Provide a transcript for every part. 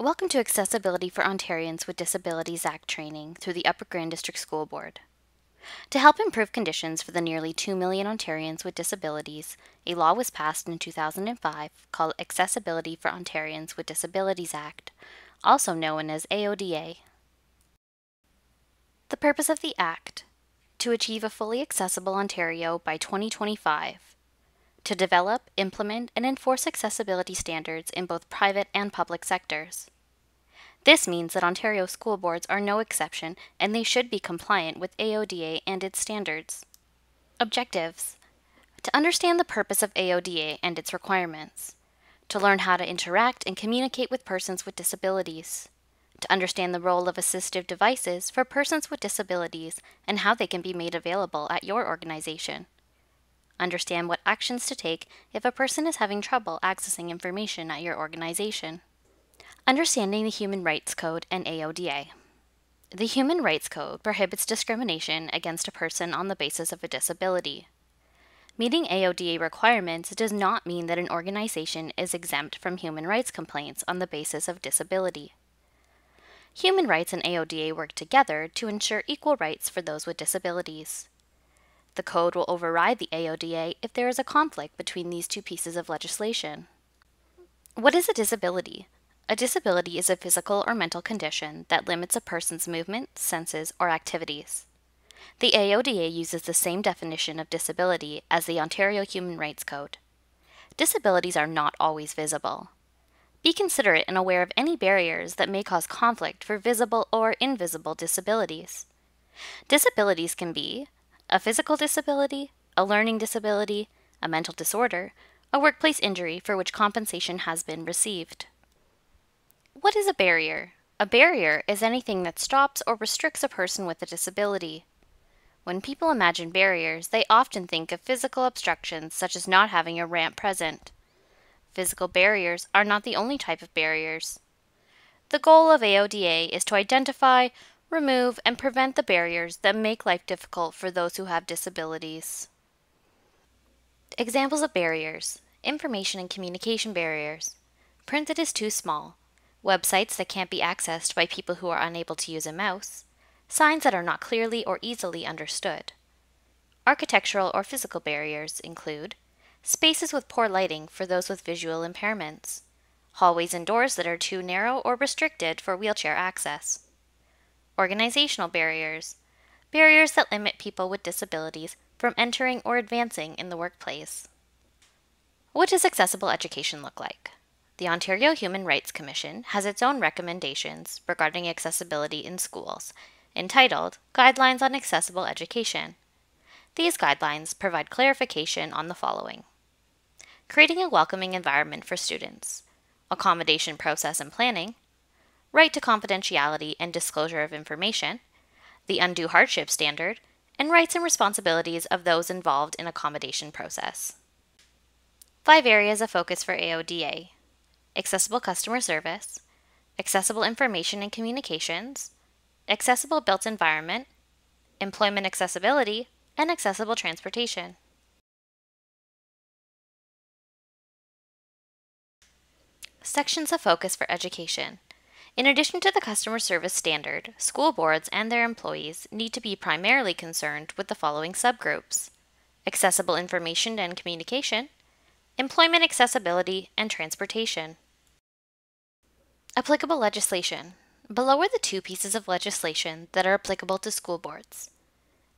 Welcome to Accessibility for Ontarians with Disabilities Act training through the Upper Grand District School Board. To help improve conditions for the nearly 2 million Ontarians with disabilities, a law was passed in 2005 called Accessibility for Ontarians with Disabilities Act, also known as AODA. The purpose of the Act to achieve a fully accessible Ontario by 2025, to develop, implement, and enforce accessibility standards in both private and public sectors. This means that Ontario school boards are no exception and they should be compliant with AODA and its standards. Objectives To understand the purpose of AODA and its requirements, to learn how to interact and communicate with persons with disabilities, to understand the role of assistive devices for persons with disabilities and how they can be made available at your organization. Understand what actions to take if a person is having trouble accessing information at your organization. Understanding the Human Rights Code and AODA. The Human Rights Code prohibits discrimination against a person on the basis of a disability. Meeting AODA requirements does not mean that an organization is exempt from human rights complaints on the basis of disability. Human rights and AODA work together to ensure equal rights for those with disabilities. The code will override the AODA if there is a conflict between these two pieces of legislation. What is a disability? A disability is a physical or mental condition that limits a person's movement, senses, or activities. The AODA uses the same definition of disability as the Ontario Human Rights Code. Disabilities are not always visible. Be considerate and aware of any barriers that may cause conflict for visible or invisible disabilities. Disabilities can be a physical disability, a learning disability, a mental disorder, a workplace injury for which compensation has been received. What is a barrier? A barrier is anything that stops or restricts a person with a disability. When people imagine barriers, they often think of physical obstructions such as not having a ramp present. Physical barriers are not the only type of barriers. The goal of AODA is to identify, remove, and prevent the barriers that make life difficult for those who have disabilities. Examples of barriers information and communication barriers. Print that is too small websites that can't be accessed by people who are unable to use a mouse, signs that are not clearly or easily understood. Architectural or physical barriers include spaces with poor lighting for those with visual impairments, hallways and doors that are too narrow or restricted for wheelchair access. Organizational barriers, barriers that limit people with disabilities from entering or advancing in the workplace. What does accessible education look like? The Ontario Human Rights Commission has its own recommendations regarding accessibility in schools, entitled Guidelines on Accessible Education. These guidelines provide clarification on the following creating a welcoming environment for students, accommodation process and planning, right to confidentiality and disclosure of information, the undue hardship standard, and rights and responsibilities of those involved in accommodation process. Five areas of focus for AODA accessible customer service, accessible information and communications, accessible built environment, employment accessibility, and accessible transportation. Sections of focus for education. In addition to the customer service standard, school boards and their employees need to be primarily concerned with the following subgroups accessible information and communication, employment accessibility, and transportation. Applicable legislation. Below are the two pieces of legislation that are applicable to school boards.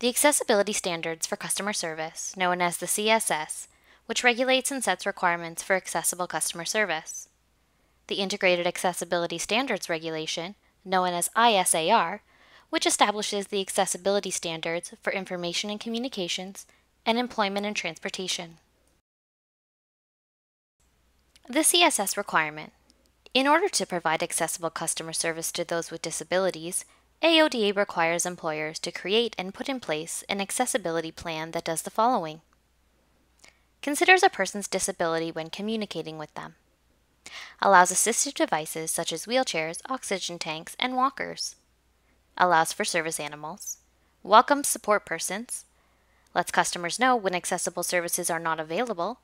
The Accessibility Standards for Customer Service, known as the CSS, which regulates and sets requirements for accessible customer service. The Integrated Accessibility Standards Regulation, known as IASR, which establishes the accessibility standards for information and communications and employment and transportation. The CSS requirement. In order to provide accessible customer service to those with disabilities, AODA requires employers to create and put in place an accessibility plan that does the following. Considers a person's disability when communicating with them. Allows assistive devices such as wheelchairs, oxygen tanks, and walkers. Allows for service animals. Welcomes support persons. Lets customers know when accessible services are not available.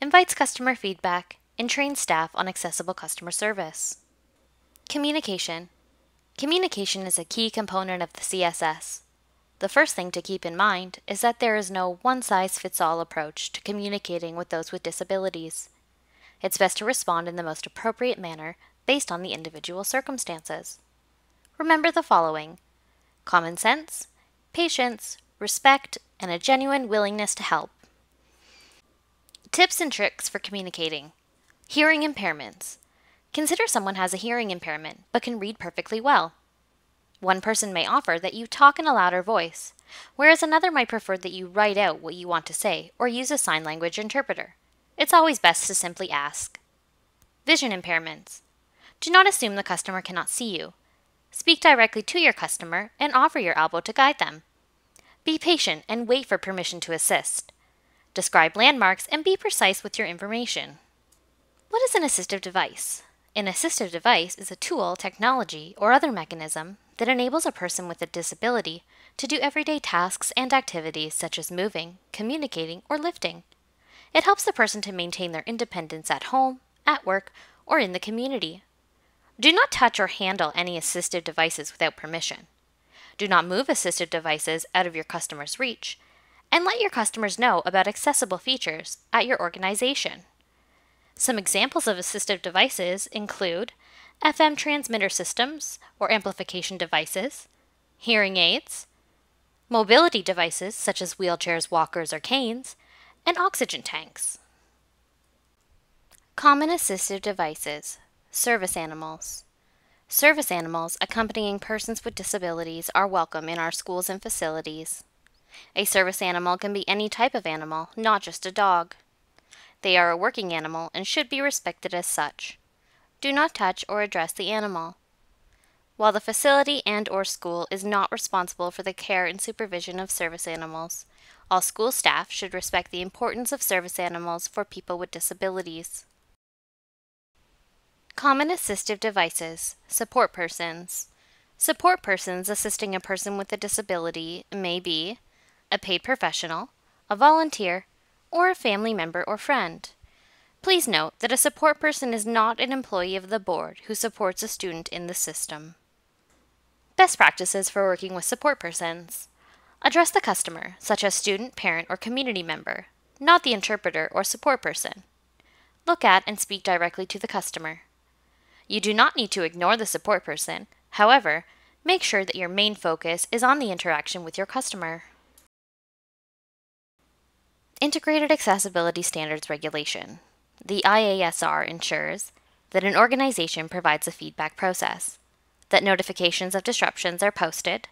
Invites customer feedback and trains staff on accessible customer service. Communication. Communication is a key component of the CSS. The first thing to keep in mind is that there is no one size fits all approach to communicating with those with disabilities. It's best to respond in the most appropriate manner based on the individual circumstances. Remember the following common sense, patience, respect, and a genuine willingness to help. Tips and tricks for communicating. Hearing impairments. Consider someone has a hearing impairment but can read perfectly well. One person may offer that you talk in a louder voice, whereas another might prefer that you write out what you want to say or use a sign language interpreter. It's always best to simply ask. Vision impairments. Do not assume the customer cannot see you. Speak directly to your customer and offer your elbow to guide them. Be patient and wait for permission to assist. Describe landmarks and be precise with your information. What is an assistive device? An assistive device is a tool, technology, or other mechanism that enables a person with a disability to do everyday tasks and activities such as moving, communicating, or lifting. It helps the person to maintain their independence at home, at work, or in the community. Do not touch or handle any assistive devices without permission. Do not move assistive devices out of your customer's reach, and let your customers know about accessible features at your organization. Some examples of assistive devices include FM transmitter systems or amplification devices, hearing aids, mobility devices such as wheelchairs, walkers, or canes, and oxygen tanks. Common assistive devices, service animals. Service animals accompanying persons with disabilities are welcome in our schools and facilities. A service animal can be any type of animal, not just a dog. They are a working animal and should be respected as such do not touch or address the animal. While the facility and or school is not responsible for the care and supervision of service animals, all school staff should respect the importance of service animals for people with disabilities. Common assistive devices, support persons. Support persons assisting a person with a disability may be a paid professional, a volunteer, or a family member or friend. Please note that a support person is not an employee of the board who supports a student in the system. Best practices for working with support persons. Address the customer, such as student, parent, or community member, not the interpreter or support person. Look at and speak directly to the customer. You do not need to ignore the support person. However, make sure that your main focus is on the interaction with your customer. Integrated Accessibility Standards Regulation the IASR ensures that an organization provides a feedback process, that notifications of disruptions are posted,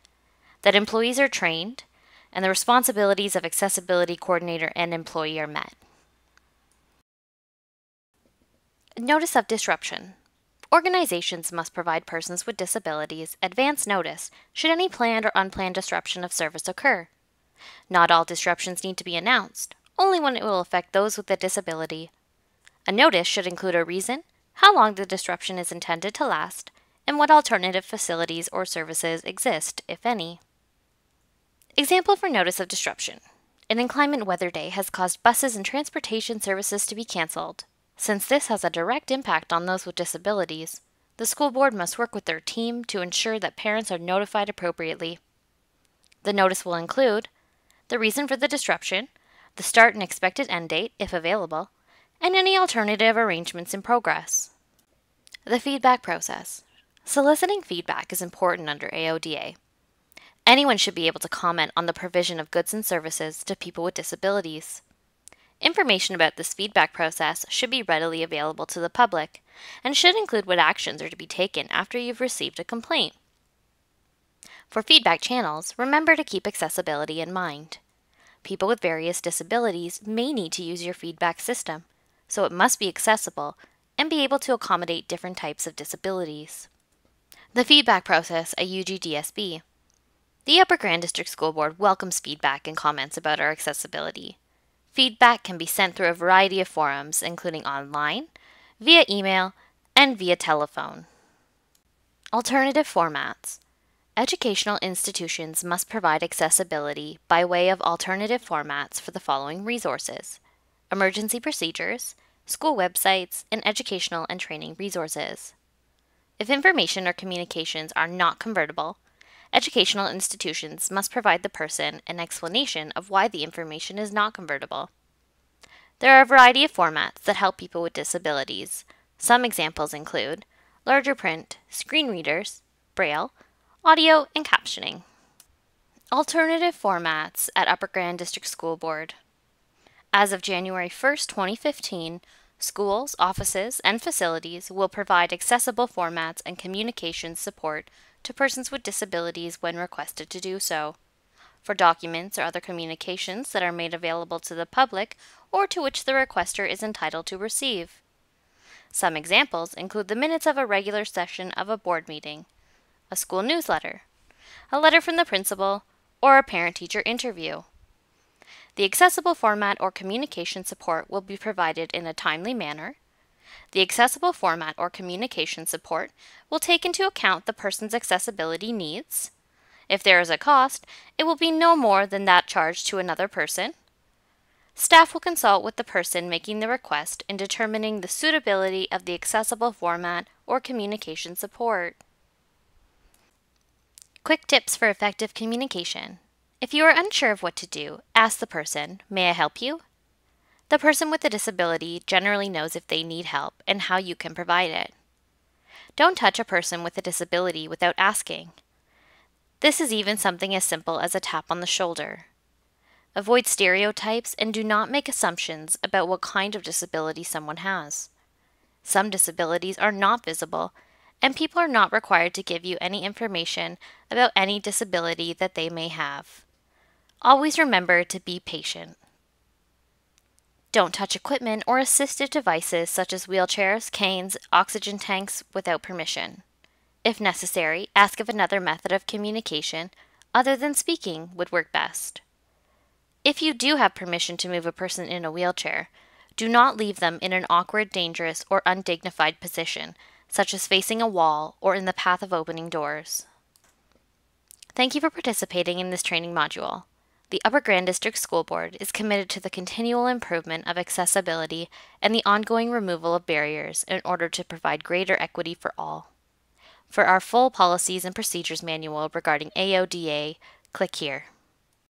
that employees are trained, and the responsibilities of accessibility coordinator and employee are met. Notice of disruption. Organizations must provide persons with disabilities advance notice should any planned or unplanned disruption of service occur. Not all disruptions need to be announced, only when it will affect those with a disability a notice should include a reason, how long the disruption is intended to last, and what alternative facilities or services exist, if any. Example for notice of disruption. An inclement weather day has caused buses and transportation services to be canceled. Since this has a direct impact on those with disabilities, the school board must work with their team to ensure that parents are notified appropriately. The notice will include the reason for the disruption, the start and expected end date, if available, and any alternative arrangements in progress. The feedback process. Soliciting feedback is important under AODA. Anyone should be able to comment on the provision of goods and services to people with disabilities. Information about this feedback process should be readily available to the public and should include what actions are to be taken after you've received a complaint. For feedback channels, remember to keep accessibility in mind. People with various disabilities may need to use your feedback system, so it must be accessible and be able to accommodate different types of disabilities. The feedback process at UGDSB. The Upper Grand District School Board welcomes feedback and comments about our accessibility. Feedback can be sent through a variety of forums, including online, via email, and via telephone. Alternative formats. Educational institutions must provide accessibility by way of alternative formats for the following resources emergency procedures, school websites, and educational and training resources. If information or communications are not convertible, educational institutions must provide the person an explanation of why the information is not convertible. There are a variety of formats that help people with disabilities. Some examples include larger print, screen readers, braille, audio, and captioning. Alternative formats at Upper Grand District School Board. As of January 1, 2015, schools, offices, and facilities will provide accessible formats and communication support to persons with disabilities when requested to do so. For documents or other communications that are made available to the public or to which the requester is entitled to receive. Some examples include the minutes of a regular session of a board meeting, a school newsletter, a letter from the principal, or a parent teacher interview. The accessible format or communication support will be provided in a timely manner. The accessible format or communication support will take into account the person's accessibility needs. If there is a cost, it will be no more than that charged to another person. Staff will consult with the person making the request in determining the suitability of the accessible format or communication support. Quick tips for effective communication. If you are unsure of what to do, ask the person, May I help you? The person with a disability generally knows if they need help and how you can provide it. Don't touch a person with a disability without asking. This is even something as simple as a tap on the shoulder. Avoid stereotypes and do not make assumptions about what kind of disability someone has. Some disabilities are not visible, and people are not required to give you any information about any disability that they may have. Always remember to be patient. Don't touch equipment or assistive devices such as wheelchairs, canes, oxygen tanks without permission. If necessary, ask if another method of communication, other than speaking, would work best. If you do have permission to move a person in a wheelchair, do not leave them in an awkward, dangerous, or undignified position, such as facing a wall or in the path of opening doors. Thank you for participating in this training module. The Upper Grand District School Board is committed to the continual improvement of accessibility and the ongoing removal of barriers in order to provide greater equity for all. For our full policies and procedures manual regarding AODA, click here.